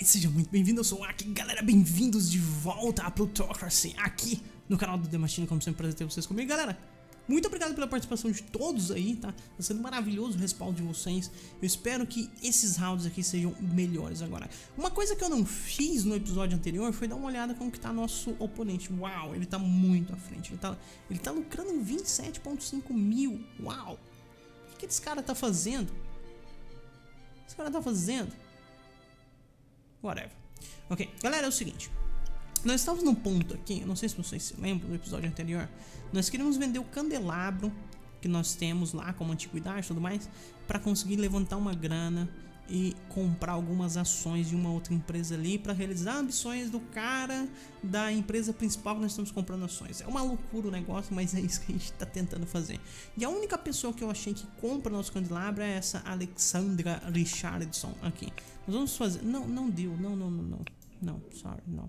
e sejam muito bem-vindos, eu sou o Aki, galera, bem-vindos de volta a Plutocracy aqui no canal do The Machine, como sempre, prazer ter vocês comigo, galera. Muito obrigado pela participação de todos aí, tá? Tá sendo maravilhoso o respaldo de vocês. Eu espero que esses rounds aqui sejam melhores agora. Uma coisa que eu não fiz no episódio anterior foi dar uma olhada como que tá nosso oponente. Uau, ele tá muito à frente. Ele tá, ele tá lucrando 27.5 mil. Uau. O que, que esse cara tá fazendo? Esse cara tá fazendo? Whatever. Ok, galera, é o seguinte. Nós estávamos num ponto aqui, não sei se vocês se lembram do episódio anterior. Nós queríamos vender o candelabro que nós temos lá como antiguidade e tudo mais, para conseguir levantar uma grana e comprar algumas ações de uma outra empresa ali para realizar ambições do cara da empresa principal que nós estamos comprando ações. É uma loucura o negócio, mas é isso que a gente está tentando fazer. E a única pessoa que eu achei que compra nosso candelabro é essa Alexandra Richardson aqui. Nós vamos fazer. Não, não deu. Não, não, não, não. Não, sorry, não.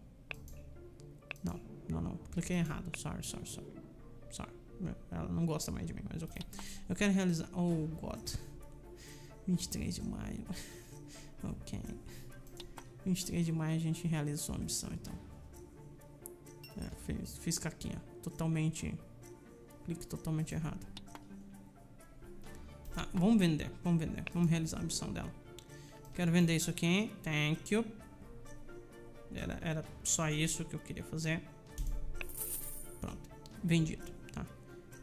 Não, não, não. Cliquei errado. Sorry, sorry, sorry. Sorry. Ela não gosta mais de mim, mas ok. Eu quero realizar. Oh, God. 23 de maio. ok. 23 de maio a gente realiza sua missão, então. É, fiz, fiz caquinha. Totalmente. Clique totalmente errado. Tá, vamos vender. Vamos vender. Vamos realizar a missão dela. Quero vender isso aqui. Thank you. Era, era só isso que eu queria fazer. Pronto. Vendido, tá?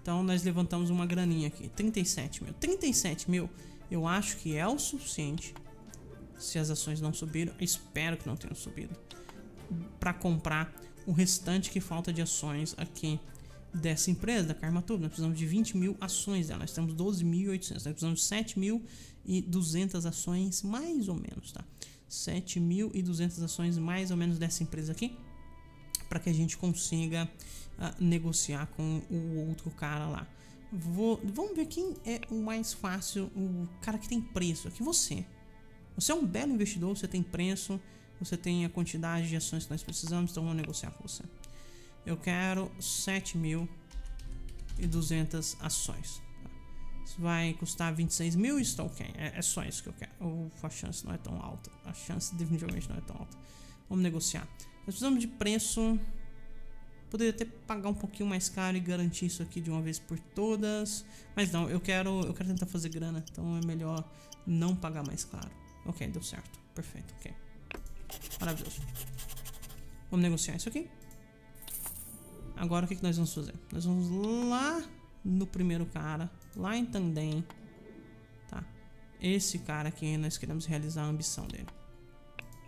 Então nós levantamos uma graninha aqui. 37 mil. 37 mil eu acho que é o suficiente. Se as ações não subiram, espero que não tenham subido. Para comprar o restante que falta de ações aqui dessa empresa, da Karmatub. Nós precisamos de 20 mil ações dela. Nós temos 12.800. Nós precisamos de 7.200 ações, mais ou menos, tá? 7.200 ações mais ou menos dessa empresa aqui para que a gente consiga uh, negociar com o outro cara lá. Vou, vamos ver quem é o mais fácil, o cara que tem preço aqui. Você. Você é um belo investidor, você tem preço, você tem a quantidade de ações que nós precisamos, então vamos negociar com você. Eu quero 7.200 ações. Isso vai custar 26 mil, está ok. É, é, só isso que eu quero. Ou a chance não é tão alta. A chance definitivamente não é tão alta. Vamos negociar. Nós precisamos de preço. Poderia até pagar um pouquinho mais caro e garantir isso aqui de uma vez por todas. Mas não, eu quero, eu quero tentar fazer grana. Então é melhor não pagar mais caro. Ok, deu certo. Perfeito, ok. Maravilhoso. Vamos negociar isso aqui. Agora o que, que nós vamos fazer? Nós vamos lá no primeiro cara lá em Tandem, tá? Esse cara aqui, nós queremos realizar a ambição dele.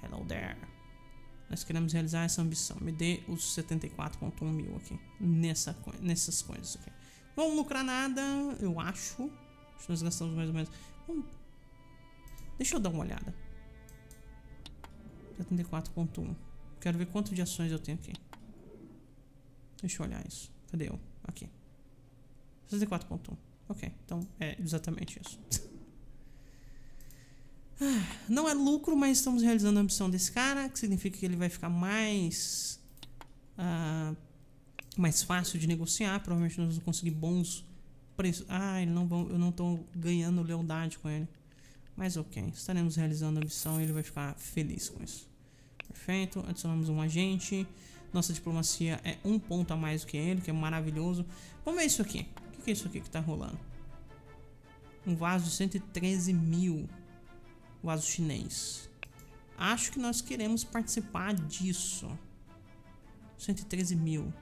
Hello there. Nós queremos realizar essa ambição. Me dê os 74.1 mil aqui. Nessa, nessas coisas aqui. Vamos lucrar nada, eu acho. Acho que nós gastamos mais ou menos. Vamos... Deixa eu dar uma olhada. 74.1. Quero ver quanto de ações eu tenho aqui. Deixa eu olhar isso. Cadê eu? Aqui. 64.1. Ok, então é exatamente isso. Não é lucro, mas estamos realizando a ambição desse cara, que significa que ele vai ficar mais uh, mais fácil de negociar. Provavelmente nós vamos conseguir bons preços. Ah, ele não vão, eu não estou ganhando lealdade com ele. Mas ok, estaremos realizando a missão e ele vai ficar feliz com isso. Perfeito, adicionamos um agente. Nossa diplomacia é um ponto a mais do que ele, que é maravilhoso. Vamos ver isso aqui que é isso aqui que tá rolando? Um vaso de 113 mil. Vaso chinês. Acho que nós queremos participar disso. 113 mil.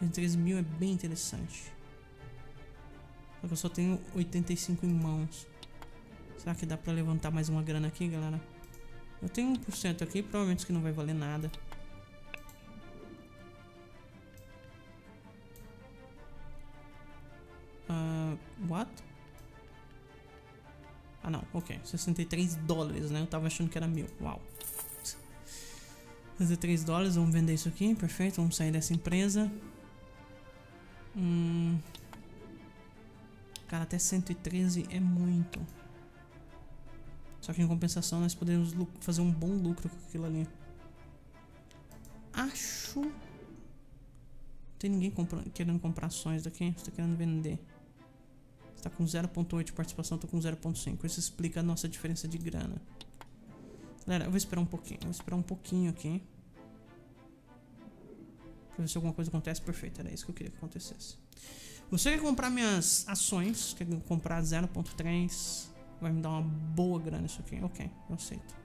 113 mil é bem interessante. Só que eu só tenho 85 em mãos. Será que dá pra levantar mais uma grana aqui, galera? Eu tenho 1% aqui, provavelmente que não vai valer nada. Ok. 63 dólares, né? Eu tava achando que era mil. Uau. 63 dólares, vamos vender isso aqui. Perfeito, vamos sair dessa empresa. Hum. Cara, até 113 é muito. Só que em compensação nós podemos fazer um bom lucro com aquilo ali. Acho. Não tem ninguém querendo comprar ações daqui. Você tá querendo vender está com 0.8 de participação, estou com 0.5. Isso explica a nossa diferença de grana. Galera, eu vou esperar um pouquinho. Vou esperar um pouquinho aqui. Pra ver se alguma coisa acontece. Perfeito, era isso que eu queria que acontecesse. Você quer comprar minhas ações? Quer comprar 0.3? Vai me dar uma boa grana isso aqui. Ok, eu aceito.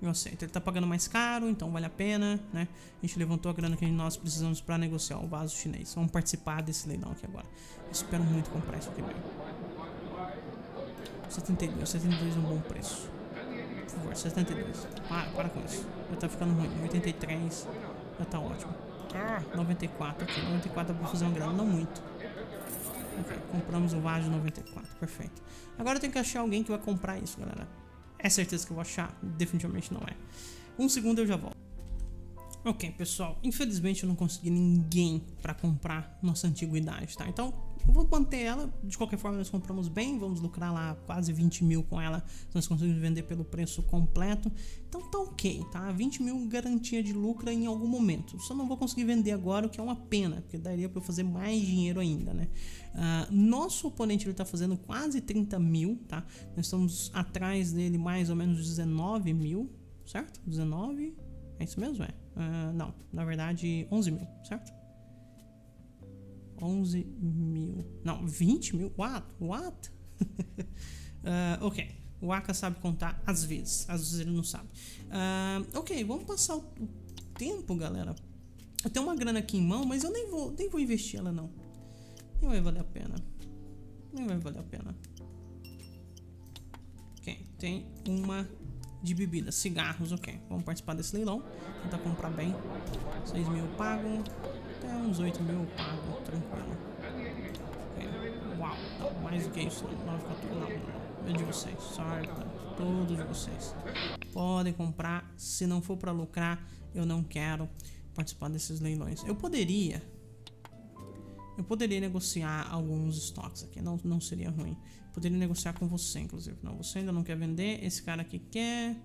Eu aceito. Ele tá pagando mais caro, então vale a pena, né? A gente levantou a grana que nós precisamos para negociar o vaso chinês. Vamos participar desse leilão aqui agora. Espero muito comprar isso aqui mesmo. 72. 72 é um bom preço. Por favor, 72. Para, para com isso. Já tá ficando ruim. 83 já tá ótimo. Ah, 94 aqui. 94 dá pra fazer uma grana, não muito. Ok, compramos o vaso 94. Perfeito. Agora eu tenho que achar alguém que vai comprar isso, galera. É certeza que eu vou achar? Definitivamente não é. Um segundo eu já volto. Ok, pessoal. Infelizmente eu não consegui ninguém para comprar nossa antiguidade, tá? Então vou manter ela. De qualquer forma, nós compramos bem. Vamos lucrar lá quase 20 mil com ela. Nós conseguimos vender pelo preço completo. Então tá ok, tá? 20 mil garantia de lucro em algum momento. Só não vou conseguir vender agora, o que é uma pena, porque daria para eu fazer mais dinheiro ainda, né? Uh, nosso oponente ele tá fazendo quase 30 mil, tá? Nós estamos atrás dele mais ou menos 19 mil, certo? 19? É isso mesmo? É? Uh, não, na verdade 11 mil, certo? 11 mil. Não, 20 mil? What? What? uh, ok. O Aka sabe contar às vezes. Às vezes ele não sabe. Uh, ok, vamos passar o, tempo, galera. Eu tenho uma grana aqui em mão, mas eu nem vou, nem vou investir ela, não. Nem vai valer a pena. Nem vai valer a pena. Ok, tem uma de bebida, cigarros, ok. Vamos participar desse leilão. Tentar comprar bem. 6 mil pago. Até uns 8 mil pago, tranquilo. Okay. Uau, não, mais do que isso. 9, 14, não, não. É de vocês, sorry, todos vocês. Podem comprar, se não for para lucrar, eu não quero participar desses leilões. Eu poderia eu poderia negociar alguns estoques aqui, não, não seria ruim. Poderia negociar com você, inclusive. Não, você ainda não quer vender, esse cara aqui quer.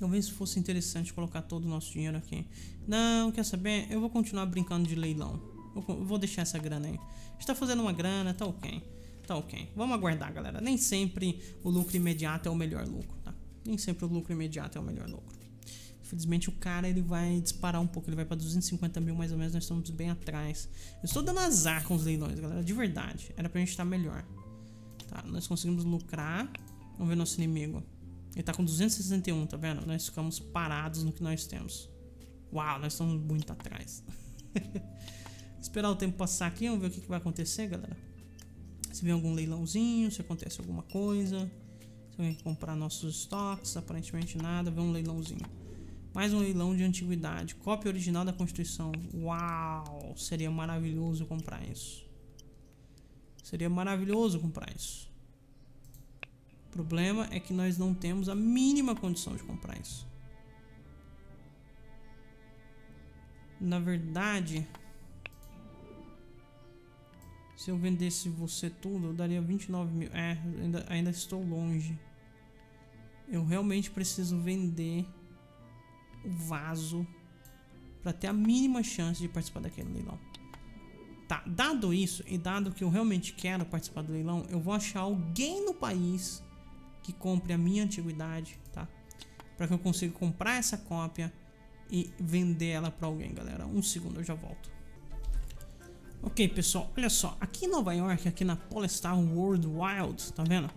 Talvez fosse interessante colocar todo o nosso dinheiro aqui. Não, quer saber? Eu vou continuar brincando de leilão. Eu vou deixar essa grana aí. A gente tá fazendo uma grana, tá ok. Tá ok. Vamos aguardar, galera. Nem sempre o lucro imediato é o melhor lucro, tá? Nem sempre o lucro imediato é o melhor lucro. Infelizmente o cara ele vai disparar um pouco, ele vai para 250 mil mais ou menos, nós estamos bem atrás. Eu estou dando azar com os leilões, galera, de verdade. Era pra gente estar melhor. Tá, nós conseguimos lucrar. Vamos ver nosso inimigo. Ele tá com 261, tá vendo? Nós ficamos parados no que nós temos. Uau, nós estamos muito atrás. Esperar o tempo passar aqui, vamos ver o que, que vai acontecer, galera. Se vem algum leilãozinho, se acontece alguma coisa. Se alguém comprar nossos estoques, aparentemente nada, vê um leilãozinho. Mais um leilão de antiguidade. Cópia original da Constituição. Uau! Seria maravilhoso comprar isso. Seria maravilhoso comprar isso. O problema é que nós não temos a mínima condição de comprar isso. Na verdade, se eu vendesse você tudo, eu daria 29 mil. É, ainda, ainda estou longe. Eu realmente preciso vender o vaso para ter a mínima chance de participar daquele leilão. Tá, dado isso e dado que eu realmente quero participar do leilão, eu vou achar alguém no país que compre a minha antiguidade, tá? Para que eu consiga comprar essa cópia e vender ela para alguém, galera. Um segundo, eu já volto. Ok, pessoal, olha só. Aqui em Nova York, aqui na Polestar World Wild, tá vendo?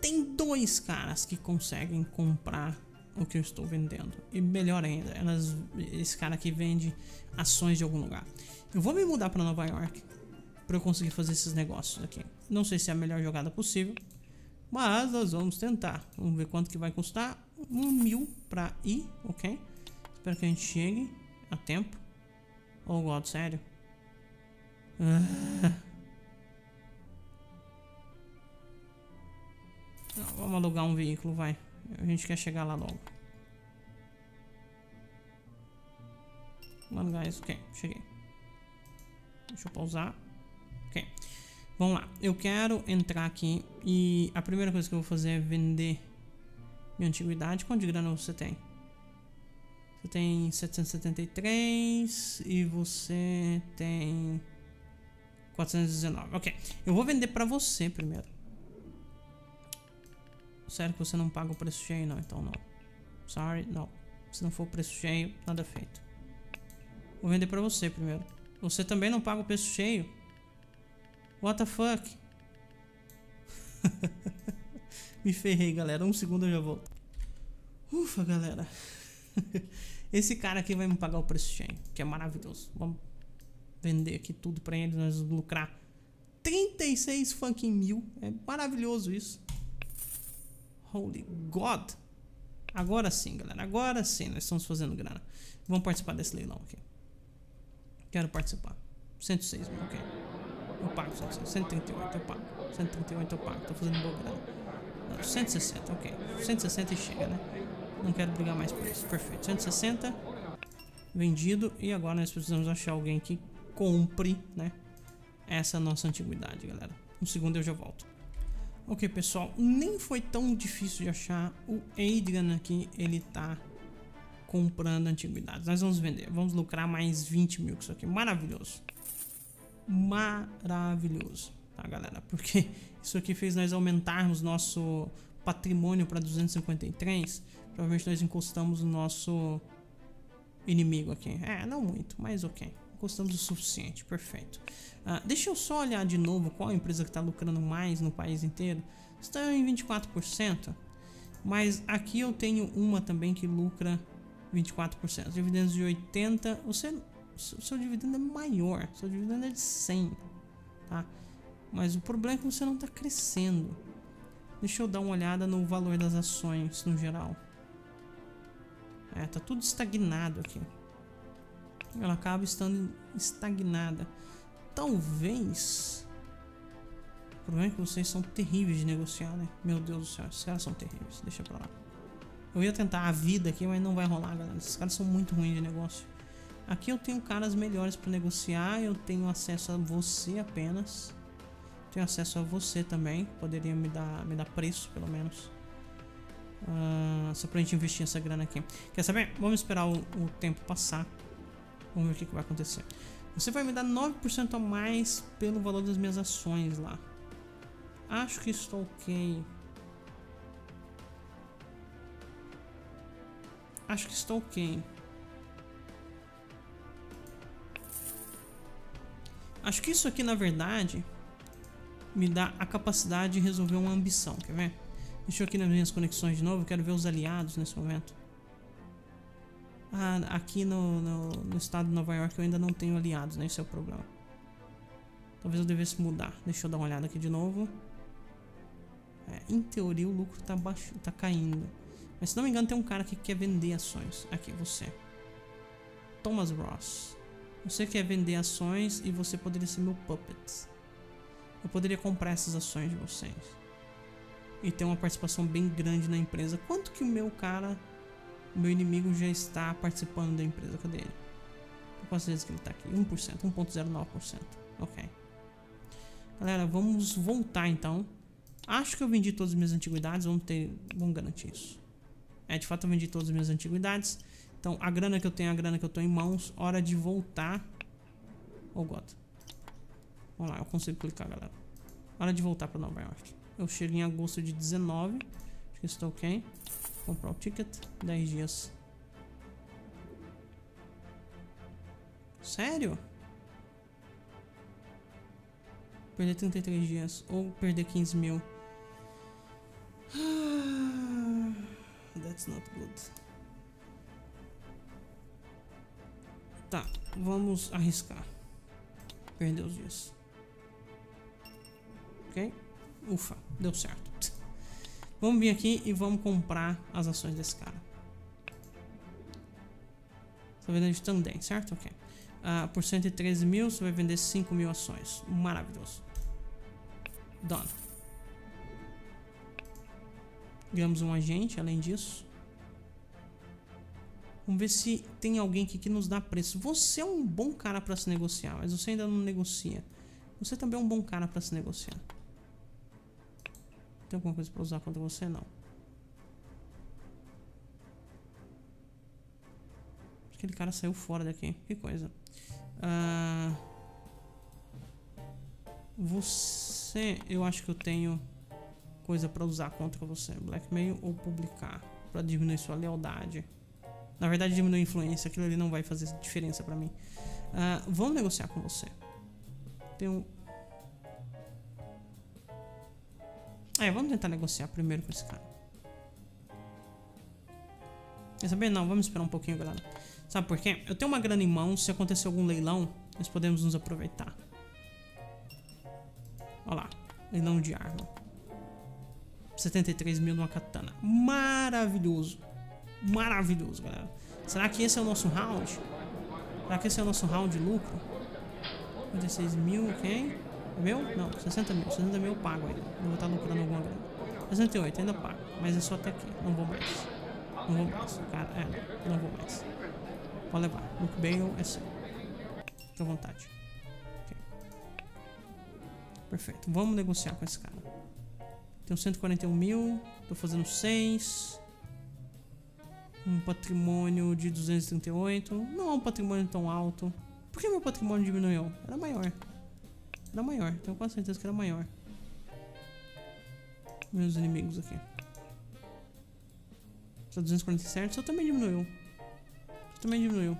Tem dois caras que conseguem comprar o que eu estou vendendo. E melhor ainda, elas, esse cara aqui vende ações de algum lugar. Eu vou me mudar para Nova York para eu conseguir fazer esses negócios aqui. Não sei se é a melhor jogada possível, mas nós vamos tentar. Vamos ver quanto que vai custar. Um mil para ir, ok? Espero que a gente chegue a tempo. Oh God, sério? Ah. Vamos alugar um veículo, vai. A gente quer chegar lá logo. Mano, guys, ok, cheguei. Deixa eu pausar. Ok. Vamos lá. Eu quero entrar aqui e a primeira coisa que eu vou fazer é vender minha antiguidade. Quanto de grana você tem? Você tem 773 e você tem 419. Ok. Eu vou vender pra você primeiro. Sério que você não paga o preço cheio? Não, então não. Sorry, não. Se não for o preço cheio, nada feito. Vou vender pra você primeiro. Você também não paga o preço cheio? What the fuck? Me ferrei, galera. Um segundo eu já volto. Ufa, galera. Esse cara aqui vai me pagar o preço cheio, que é maravilhoso. Vamos vender aqui tudo pra ele, nós vamos lucrar 36 fucking mil. É maravilhoso isso. Holy God. Agora sim, galera. Agora sim, nós estamos fazendo grana. Vamos participar desse leilão aqui. Quero participar. 106 mil, ok. Eu pago 106. 138 eu pago. 138 eu pago. Tô fazendo boa grana. 160, ok. 160 e chega, né? Não quero brigar mais por isso. Perfeito. 160. Vendido. E agora nós precisamos achar alguém que compre, né? Essa nossa antiguidade, galera. Um segundo eu já volto. Ok, pessoal. Nem foi tão difícil de achar. O Adrian aqui, ele tá comprando antiguidades. Nós vamos vender. Vamos lucrar mais 20 mil com isso aqui. Maravilhoso. Maravilhoso. Tá, galera? Porque isso aqui fez nós aumentarmos nosso patrimônio para 253 Provavelmente nós encostamos o nosso inimigo aqui. É, não muito, mas ok. Encostamos o suficiente, perfeito. Uh, deixa eu só olhar de novo qual a empresa que está lucrando mais no país inteiro. Está em 24%. Mas aqui eu tenho uma também que lucra 24%. Dividendos de 80%. Você, o seu dividendo é maior. Seu dividendo é de 100. Tá? Mas o problema é que você não está crescendo. Deixa eu dar uma olhada no valor das ações no geral. É, tá tudo estagnado aqui. Ela acaba estando estagnada. Talvez. O problema é que vocês são terríveis de negociar, né? Meu Deus do céu, esses caras são terríveis. Deixa pra lá. Eu ia tentar a vida aqui, mas não vai rolar, galera. Esses caras são muito ruins de negócio. Aqui eu tenho caras melhores para negociar. Eu tenho acesso a você apenas. Tenho acesso a você também. Poderia me dar, me dar preço, pelo menos. Uh, só pra gente investir essa grana aqui. Quer saber? Vamos esperar o, o tempo passar. Vamos ver o que, que vai acontecer. Você vai me dar 9% a mais pelo valor das minhas ações lá. Acho que estou ok. Acho que estou ok. Acho que isso aqui, na verdade, me dá a capacidade de resolver uma ambição. Quer ver? Deixa eu aqui nas minhas conexões de novo, quero ver os aliados nesse momento. Ah, aqui no, no, no, estado de Nova York eu ainda não tenho aliados, né? Esse é o problema. Talvez eu devesse mudar. Deixa eu dar uma olhada aqui de novo. É, em teoria o lucro tá, baixo, tá caindo. Mas se não me engano tem um cara que quer vender ações. Aqui, você. Thomas Ross. Você quer vender ações e você poderia ser meu puppet. Eu poderia comprar essas ações de vocês e ter uma participação bem grande na empresa. Quanto que o meu cara, meu inimigo já está participando da empresa? Cadê ele? Quantas vezes que ele está aqui? 1%, 1.09%. Ok. Galera, vamos voltar então. Acho que eu vendi todas as minhas antiguidades, vamos ter, vamos garantir isso. É, de fato eu vendi todas as minhas antiguidades. Então, a grana que eu tenho, a grana que eu tô em mãos, hora de voltar. Oh, God. Vamos lá, eu consigo clicar, galera. Hora de voltar para Nova York. Eu chego em agosto de 19. Acho que está ok. Comprar o ticket. 10 dias. Sério? Perder 33 dias. Ou perder 15 mil. That's not good. Tá, vamos arriscar. Perder os dias. Ok? Ufa, deu certo. Vamos vir aqui e vamos comprar as ações desse cara. Está vendendo também, certo? Ok. Uh, por 113 mil, você vai vender 5 mil ações. Maravilhoso. Done. Ganhamos um agente, além disso. Vamos ver se tem alguém aqui que nos dá preço. Você é um bom cara para se negociar, mas você ainda não negocia. Você também é um bom cara para se negociar. Tem alguma coisa pra usar contra você? Não. Aquele cara saiu fora daqui. Que coisa. Uh, você... Eu acho que eu tenho coisa pra usar contra você. Blackmail ou publicar. Pra diminuir sua lealdade. Na verdade, diminuir a influência. Aquilo ali não vai fazer diferença pra mim. Uh, vamos negociar com você. Tem um... É, vamos tentar negociar primeiro com esse cara. Quer saber? Não, vamos esperar um pouquinho, galera. Sabe por quê? Eu tenho uma grana em mãos. Se acontecer algum leilão, nós podemos nos aproveitar. Olha lá. Leilão de arma. 73 mil numa katana. Maravilhoso. Maravilhoso, galera. Será que esse é o nosso round? Será que esse é o nosso round de lucro? 56 mil, ok? É meu? Não, 60 mil. 60 mil eu pago ainda. Eu vou estar lucrando alguma grana. 68 ainda pago. Mas é só até aqui. Não vou mais. Não vou mais. Cara, é, não vou mais. Pode levar. Luke Bale é seu. Fique à vontade. Perfeito. Vamos negociar com esse cara. Tenho 141 mil. Tô fazendo 6. Um patrimônio de 238. Não é um patrimônio tão alto. Por que meu patrimônio diminuiu? Era maior. Era maior. Tenho quase certeza que era maior. Meus inimigos aqui. Só 247. Só também diminuiu. Só também diminuiu.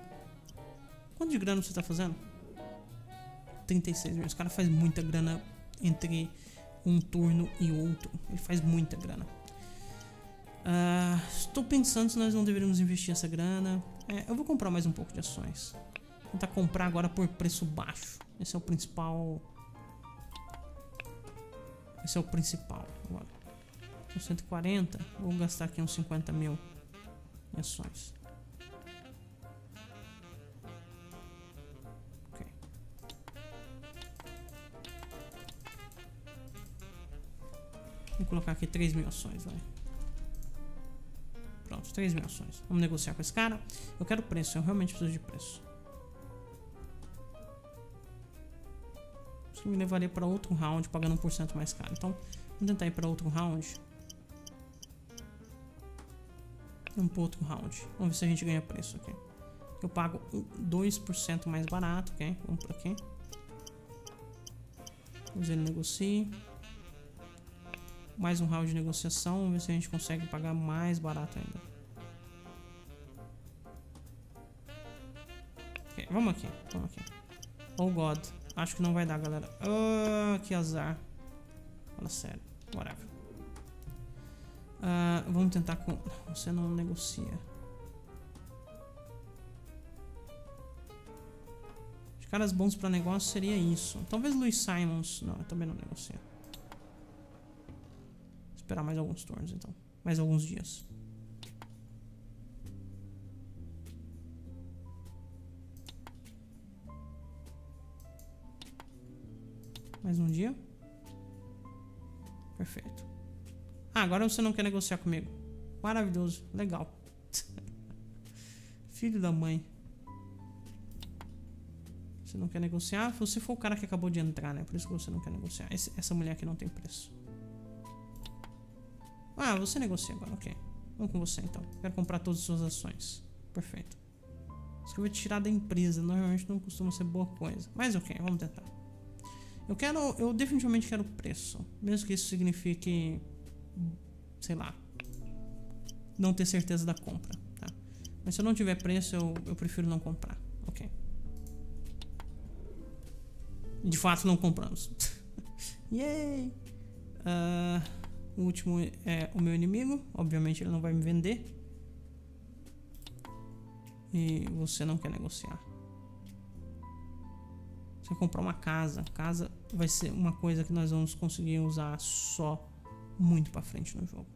Quanto de grana você tá fazendo? 36 mil. Esse cara faz muita grana entre um turno e outro. Ele faz muita grana. Uh, estou pensando se nós não deveríamos investir essa grana. É, eu vou comprar mais um pouco de ações. Vou tentar comprar agora por preço baixo. Esse é o principal. Esse é o principal agora. 140. Vou gastar aqui uns 50 mil em ações. Vou colocar aqui 3 mil ações, vai. Pronto, 3 mil ações. Vamos negociar com esse cara. Eu quero preço, eu realmente preciso de preço. Isso me levaria para outro round pagando 1% mais caro. Então, vamos tentar ir para outro round. Vamos para outro round. Vamos ver se a gente ganha preço aqui. Eu pago 2% mais barato, ok? Vamos para aqui. Vamos ver ele negocie mais um round de negociação, vamos ver se a gente consegue pagar mais barato ainda. Vamos aqui, vamos aqui. Oh God, acho que não vai dar, galera. Oh, que azar. Fala sério, whatever. Uh, vamos tentar com... Você não negocia. Os caras bons para negócio seria isso. Talvez Luiz Simons... Não, eu também não negocia esperar mais alguns turnos, então. Mais alguns dias. Mais um dia. Perfeito. Ah, agora você não quer negociar comigo. Maravilhoso. Legal. Filho da mãe. Você não quer negociar? Você foi o cara que acabou de entrar, né? Por isso que você não quer negociar. Esse, essa mulher aqui não tem preço. Ah, você negocia agora, ok. Vamos com você então. Quero comprar todas as suas ações. Perfeito. Isso que eu vou te tirar da empresa. Normalmente não costuma ser boa coisa. Mas ok, vamos tentar. Eu quero. Eu definitivamente quero preço. Mesmo que isso signifique. Sei lá. Não ter certeza da compra. Tá? Mas se eu não tiver preço, eu, eu prefiro não comprar. Ok. De fato, não compramos. Yay! Uh, o último é o meu inimigo. Obviamente ele não vai me vender. E você não quer negociar. Quer comprar uma casa. Casa vai ser uma coisa que nós vamos conseguir usar só muito pra frente no jogo.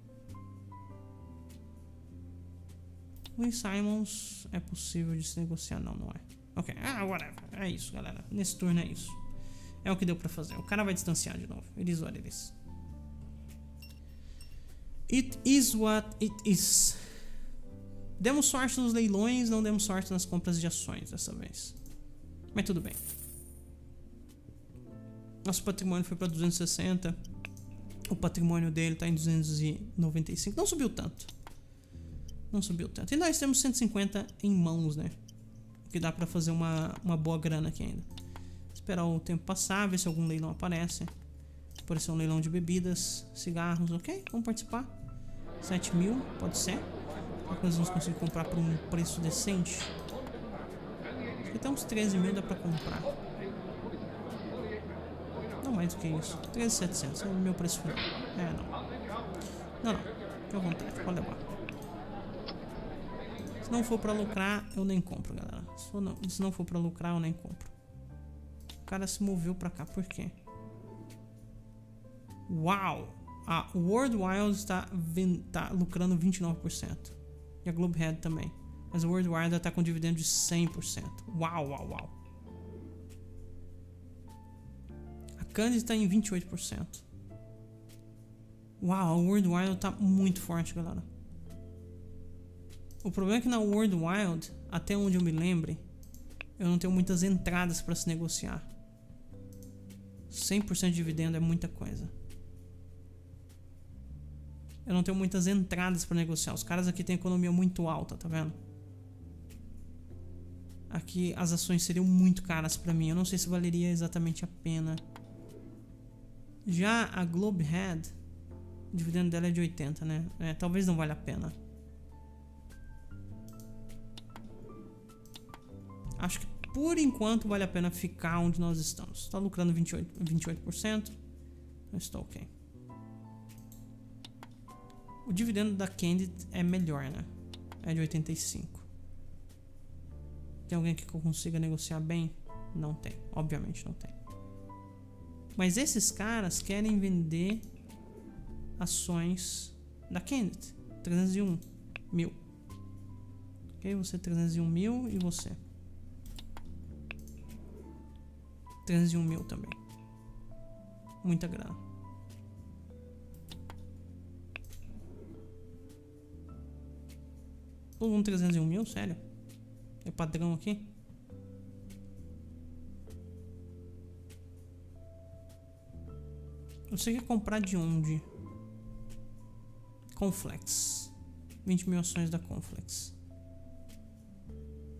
Louis Simons é possível de se negociar, não, não é? Ok, ah, whatever. É isso, galera. Nesse turno é isso. É o que deu pra fazer. O cara vai distanciar de novo. Eles olha eles. It is what it is. Demos sorte nos leilões, não demos sorte nas compras de ações dessa vez. Mas tudo bem. Nosso patrimônio foi para 260. O patrimônio dele está em 295. Não subiu tanto. Não subiu tanto. E nós temos 150 em mãos, né? Que dá para fazer uma, uma boa grana aqui ainda. Esperar o tempo passar, ver se algum leilão aparece. Apareceu um leilão de bebidas, cigarros, ok? Vamos participar. 7 mil, pode ser. Será que nós vamos conseguir comprar por um preço decente? Aqui tem uns 13 mil, dá pra comprar. Não mais do que isso. 13,700 é o meu preço final. É, não. Não, não. Fique à vontade, pode levar. Se não for pra lucrar, eu nem compro, galera. Se, for não, se não for pra lucrar, eu nem compro. O cara se moveu pra cá, por quê? Uau! A World Wild está, tá lucrando 29%. E a Globehead também. Mas a World Wild está com dividendo de 100%. Uau, uau, uau. A Candy está em 28%. Uau, a World Wild está muito forte, galera. O problema é que na World Wild, até onde eu me lembre, eu não tenho muitas entradas para se negociar. 100% de dividendo é muita coisa. Eu não tenho muitas entradas para negociar. Os caras aqui têm economia muito alta, tá vendo? Aqui as ações seriam muito caras para mim. Eu não sei se valeria exatamente a pena. Já a Globehead, o dividendo dela é de 80, né? É, talvez não valha a pena. Acho que por enquanto vale a pena ficar onde nós estamos. Está lucrando 28%. 28% então estou ok. O dividendo da Candid é melhor, né? É de 85. Tem alguém que consiga negociar bem? Não tem. Obviamente não tem. Mas esses caras querem vender ações da Candid. 301 mil. Ok? Você 301 mil e você. 301 mil também. Muita grana. Todo mundo 301 mil? Sério? É padrão aqui? Você quer comprar de onde? Conflex. 20 mil ações da Conflex.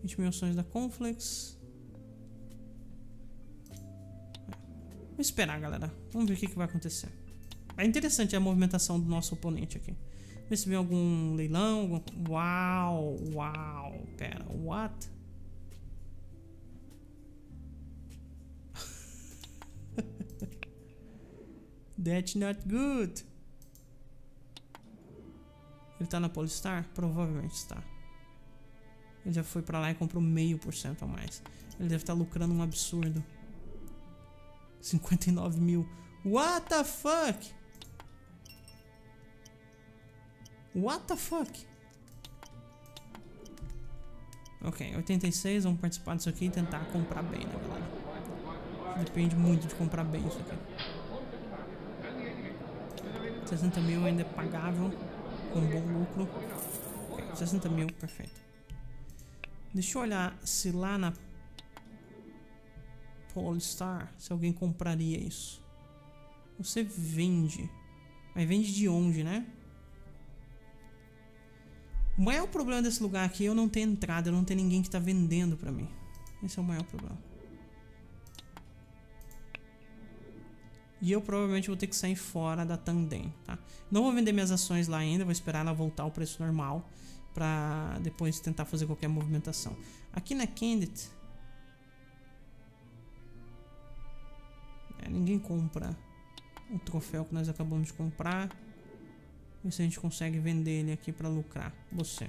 20 mil ações da Conflex. Vamos esperar, galera. Vamos ver o que, que vai acontecer. É interessante a movimentação do nosso oponente aqui. Ver se vem algum leilão. Algum... Uau, uau. Pera, what? That's not good. Ele tá na Polestar? Provavelmente está. Ele já foi pra lá e comprou meio por cento a mais. Ele deve estar tá lucrando um absurdo. 59 mil. What the fuck? What the fuck? Ok, 86, vamos participar disso aqui e tentar comprar bem, né, galera? Depende muito de comprar bem isso aqui. 60 mil ainda é pagável, com bom lucro. Okay, 60 mil, perfeito. Deixa eu olhar se lá na Polestar, se alguém compraria isso. Você vende. Mas vende de onde, né? O maior problema desse lugar aqui é eu não ter entrada, eu não ter ninguém que está vendendo para mim. Esse é o maior problema. E eu provavelmente vou ter que sair fora da Tandem, tá? Não vou vender minhas ações lá ainda, vou esperar ela voltar ao preço normal para depois tentar fazer qualquer movimentação. Aqui na Candid, é, ninguém compra o troféu que nós acabamos de comprar. Ver se a gente consegue vender ele aqui para lucrar. Você.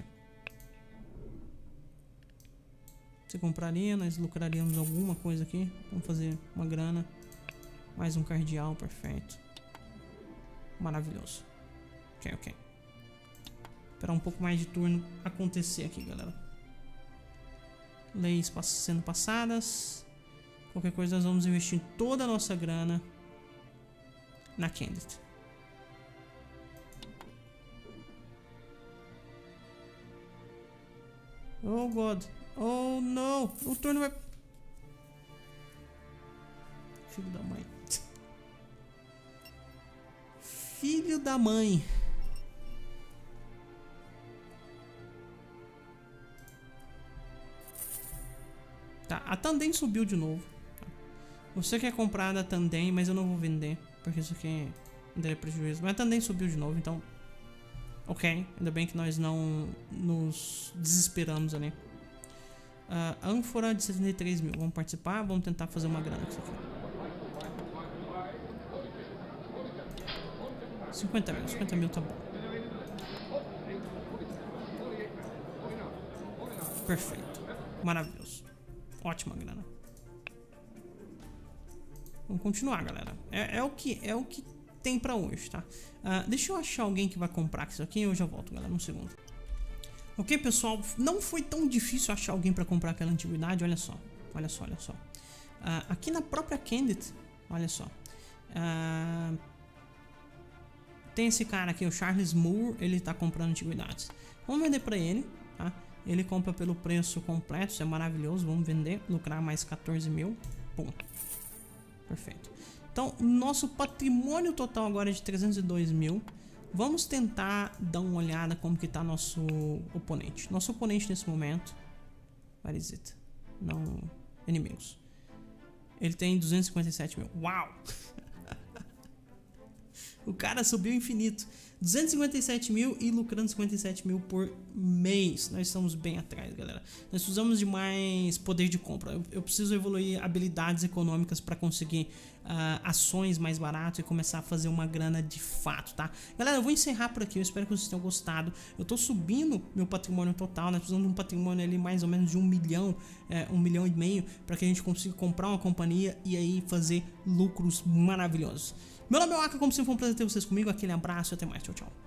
Você compraria, nós lucraríamos alguma coisa aqui. Vamos fazer uma grana. Mais um cardeal, perfeito. Maravilhoso. Ok, ok. Esperar um pouco mais de turno acontecer aqui, galera. Leis sendo passadas. Qualquer coisa nós vamos investir toda a nossa grana na Candid. Oh God. Oh no. O turno vai. Filho da mãe. Filho da mãe. Tá, a Tandem subiu de novo. Você quer comprar da Tandem, mas eu não vou vender. Porque isso aqui daria prejuízo. Mas também subiu de novo, então... Ok, ainda bem que nós não nos desesperamos ali. Uh, ânfora de 73 mil. Vamos participar, vamos tentar fazer uma grana com isso aqui. 50 mil, 50 mil tá bom. Perfeito. Maravilhoso. Ótima grana. Vamos continuar, galera. É, é, o que é o que tem pra hoje, tá? Uh, deixa eu achar alguém que vai comprar isso aqui e eu já volto, galera, um segundo. Ok, pessoal? Não foi tão difícil achar alguém pra comprar aquela antiguidade, olha só. Olha só, olha só. Uh, aqui na própria Candid, olha só. Uh, tem esse cara aqui, o Charles Moore, ele tá comprando antiguidades. Vamos vender pra ele, tá? Ele compra pelo preço completo, isso é maravilhoso. Vamos vender, lucrar mais 14 mil. Pum. Perfeito. Então, nosso patrimônio total agora é de 302 mil. Vamos tentar dar uma olhada como que tá nosso oponente. Nosso oponente nesse momento... It? Não... Inimigos. Ele tem 257 mil. Uau! O cara subiu infinito. 257 mil e lucrando 57 mil por mês. Nós estamos bem atrás, galera. Nós precisamos de mais poder de compra. Eu, eu preciso evoluir habilidades econômicas para conseguir uh, ações mais baratas e começar a fazer uma grana de fato, tá? Galera, eu vou encerrar por aqui. Eu espero que vocês tenham gostado. Eu tô subindo meu patrimônio total. Nós precisamos de um patrimônio ali mais ou menos de um milhão, é, um milhão e meio, para que a gente consiga comprar uma companhia e aí fazer lucros maravilhosos. Meu nome é Aka, como sempre foi um prazer ter vocês comigo. Aquele abraço e até mais. Tchau, tchau.